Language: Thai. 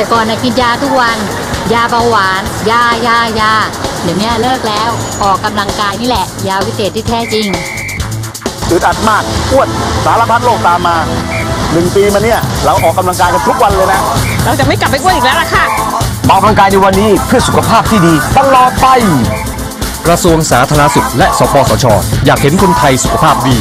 แต่ก่อนนะกินยาทุกวัน ยาเบาหวาน ยายายาเดี๋ยวนี้เลิกแล้ว ออกกำลังกายนี่แหละ ยาวิเศษที่แท้จริงอึดอัดมากอ้วนสารพัดโรคตามมาหนึ่งปีมาเนี่ยเราออกกำลังกายกันทุกวันเลยนะ เราจะไม่กลับไปอ้วนอีกแล้วล่ะค่ะออกกำลังกายในวันนี้เพื่อสุขภาพที่ดีตลอดไป กระทรวงสาธารณสุขและสปสช อยากเห็นคนไทยสุขภาพดี